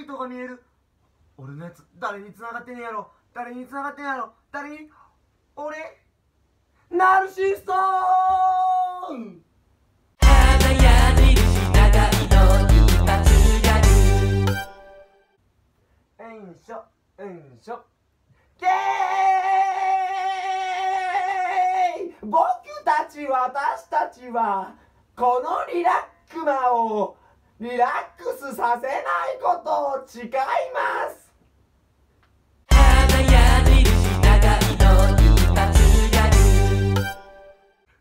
糸が見える。俺のやつ誰に繋がってんねやろ。誰に繋がってんやろ。誰に？俺ナルシストーン！んしょうんしょ。ゲーイ！僕たち私たちはこのリラックマをリラックスさせないことを誓います。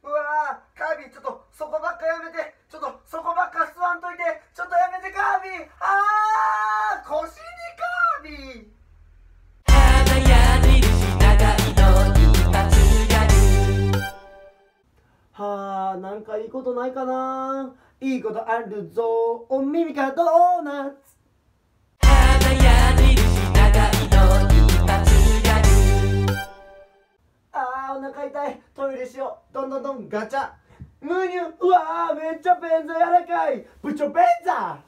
うわーカービィちょっとそこばっかやめて。ちょっとそこばっか吸わんといて。ちょっとやめてカービィ。あー腰にカービィ。はあなんかいいことないかないいことあるぞ。お耳かドーナツ。長いのあーお腹痛い。トイレしよう。どんどんどん。ガチャ。ムニュうわーめっちゃ便座柔らかい。部長便座。